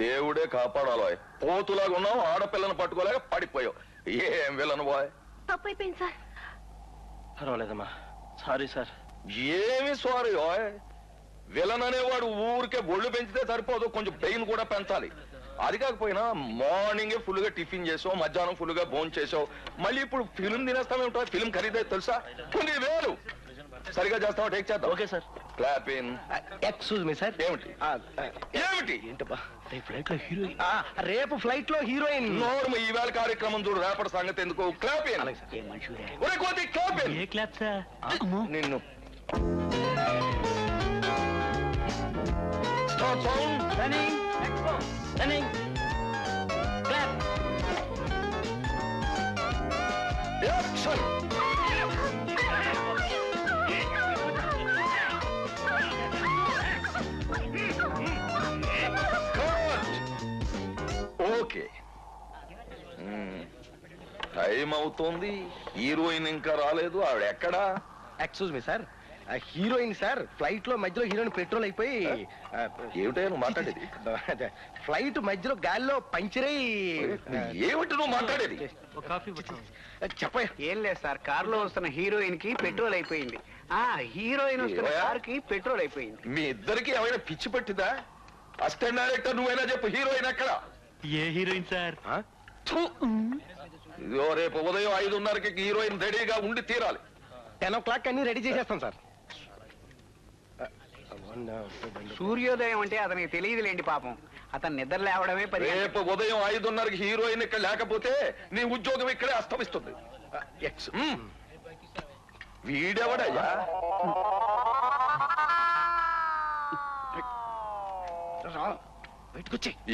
దేవుడే కాపాడాలో పోతులాగా ఉన్నావు ఆడపిల్లను పట్టుకోలేక పడిపోయావు. ఏం విలను బాయ్? తప్పు అయిపోయింది సార్. పర్వాలేదమ్మా. Sorry sir. ఏమి సారీ ఓయ్ విలన్ అనేవాడు ఊరికే ఒళ్ళు పెంచితే సరిపోదు కొంచెం పెయిన్ కూడా పెంచాలి. అది కాకపోయినా మార్నింగ్ ఫుల్గా టిఫిన్ చేసావు మధ్యాహ్నం ఫుల్గా భోజనం చేసావు. మళ్ళీ ఇప్పుడు ఫిలిం తినేస్తామేమిటో ఫిలిం ఖరీదే తెలుసా? కొన్ని వేలు. సరిగా చేస్తావా? టేక్ చేద్దాం. Okay sir. Clap in excuse me sir. ఏమిటి? ఏమిటి? ఏంటబ్బా రేపు ఫ్లైట్లో హీరోయిన్ రేపు ఫ్లైట్లో హీరోయిన్. నోరు ఈ వేళ కార్యక్రమం చూడు రేపటి సంగతి ఎందుకు? క్లాప్ ఇన్ అలాగే సార్. ఏ మనిషి క్లాప్ ఇన్ ఏ క్లాప్ సార్? నిన్ను. రన్నింగ్. టైం అవుతోంది హీరోయిన్ ఇంకా రాలేదు. ఆవిడ ఎక్కడా? Excuse me sir heroine sir ఫ్లైట్లో మధ్యలో హీరోయిన్ పెట్రోల్ అయిపోయి ఏమిటో నువ్వు మాట్లాడేది? ఫ్లైట్ మధ్యలో గాల్లో పంచర్. అయి ఏమిటి నువ్వు మాట్లాడేది? చెప్ప. ఏం లేదు సార్. కారులో వస్తున్న హీరోయిన్కి పెట్రోల్ అయిపోయింది. ఆ హీరోయిన్ వస్తున్న? కార్కి పెట్రోల్ అయిపోయింది. మీ ఇద్దరికి ఏమైనా పిచ్చి పట్టిందా? అసిస్టెంట్ డైరెక్టర్ నువ్వైనా చెప్పు హీరోయిన్ ఎక్కడ? ఏ హీరోయిన్ సార్. ఇదిగో రేపు ఉదయం ఐదున్నరకి హీరోయిన్ రెడీగా ఉండి తీరాలి. టెన్ ఓ క్లాక్ అన్ని రెడీ చేసేస్తాం సార్. సూర్యోదయం అంటే అతనికి తెలియదులేండి పాపం. అతను నిద్ర లేవడమే గంటలకు. రేపు ఉదయం ఐదున్నరకి హీరోయిన్ ఇక్కడ లేకపోతే నీ ఉద్యోగం ఇక్కడే అస్తమిస్తుంది. ఎక్స్. వీడెవడయ్యా?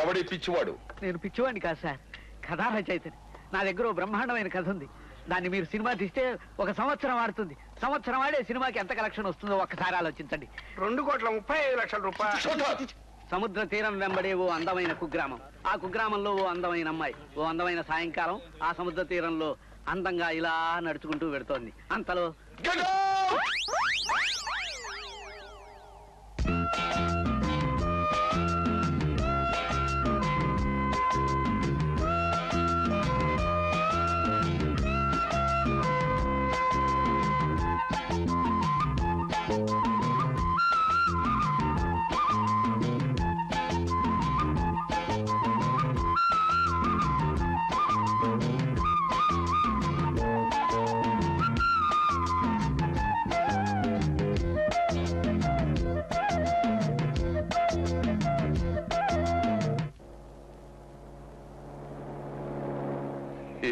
ఎవడి పిచ్చివాడు? నేను పిచ్చివాడిని కాదు సార్. కథా రచయితని. నా దగ్గర బ్రహ్మాండమైన కథ ఉంది. దాన్ని మీరు సినిమా తీస్తే ఒక సంవత్సరం ఆడుతుంది. సంవత్సరం ఆడే సినిమాకి ఎంత కలెక్షన్ వస్తుందో ఒక్కసారి ఆలోచించండి. రెండు కోట్ల ముప్పై ఐదు లక్షల రూపాయలు. సముద్ర తీరం వెంబడే ఓ అందమైన కుగ్రామం. ఆ కుగ్రామంలో ఓ అందమైన అమ్మాయి ఓ అందమైన సాయంకాలం. ఆ సముద్ర తీరంలో అందంగా ఇలా నడుచుకుంటూ వెడుతోంది అంతలో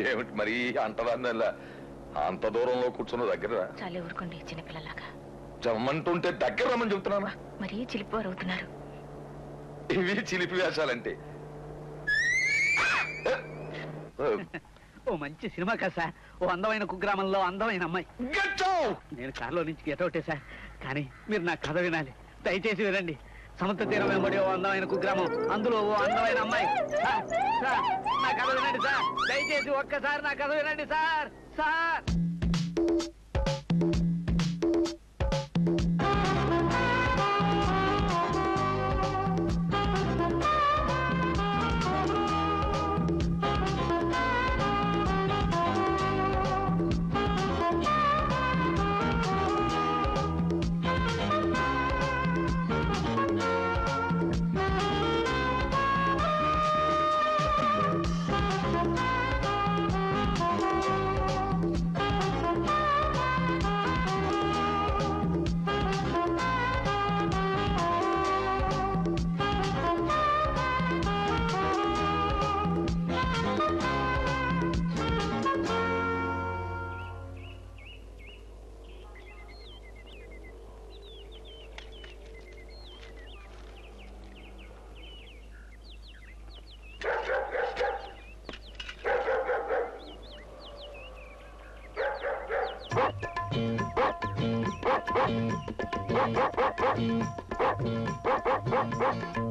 ఏమిటి మరి అంటదాన్ని అంత దూరంలో కూర్చున్న దగ్గర చాలే ఊరుకోండి చిన్నపిల్లలాగా. జమ్మంటుంటే దగ్గర రమ్మని చెప్తున్నానా మరీ చిలిపివారు అవుతున్నారు ఇవి చిలిపి వేషాలంటే. ఓ మంచి సినిమా కదా సార్. ఓ అందమైన కుగ్రామంలో అందమైన అమ్మాయి! నేను కారులో నుంచి గెటౌటే సార్ కానీ మీరు నా కథ వినాలి. దయచేసి వినండి. సముద్ర తీరం వెంబడి ఓ అందమైన కుగ్రామం. అందులో ఓ అందమైన అమ్మాయి. సార్ సార్ నా కథ వినండి సార్. దయచేసి ఒక్కసారి నా కథ వినండి సార్. సార్! Thank you.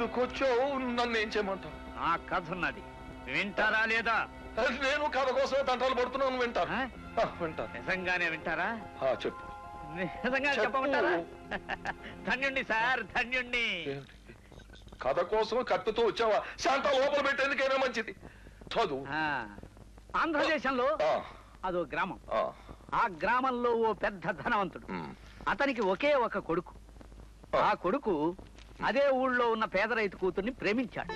ఎందుకు వచ్చావు నన్ను ఏం చేయమంటావు? నా కథ ఉన్నది. వింటారా లేదా? నేను కథ కోసమే తంటాలు పడుతున్నాను వింటాను ఆ? వింటాను నిజంగానే వింటారా? ఆ, చెప్పు. నిజంగా చెప్పు. చెప్పమంటారా? ధన్యుణ్ణి సార్ ధన్యుణ్ణి. ఏంటి? కథ కోసం కత్తితో వచ్చావా? శాంత లోపల పెట్టేందుకైనా మంచిది? చదువు. ఆ, ఆంధ్రదేశంలో ఆ, అదో గ్రామం. ఆ, ఆ గ్రామంలో ఓ పెద్ద ధనవంతుడు. ఉమ్, అతనికి ఒకే ఒక కొడుకు. ఆ కొడుకు అదే ఊళ్ళో ఉన్న పేద రైతు కూతుర్ని ప్రేమించాడు.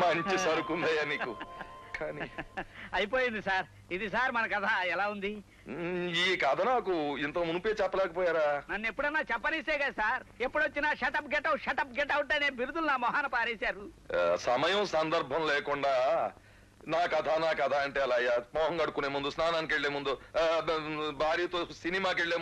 మంచి సరుకుందయ్యా నీకు. కానీ అయిపోయింది సార్. ఇది సార్ మన కథ. ఎలా ఉంది? ఈ కథ నాకు ఇంత మునిపే చెప్పలేకపోయారా? నన్ను ఎప్పుడన్నా చెప్పనిస్తే కదా సార్. ఎప్పుడొచ్చినా shut up get out shut up get out అనే బిరుదులు నా మొహాన పారేశారు. సమయం సందర్భం లేకుండా నా కథ నా కథ అంటే అలా అయ్యా. మొహం కడుకునే ముందు స్నానానికి వెళ్ళే ముందు ఆ, భార్యతో సినిమాకి వెళ్ళే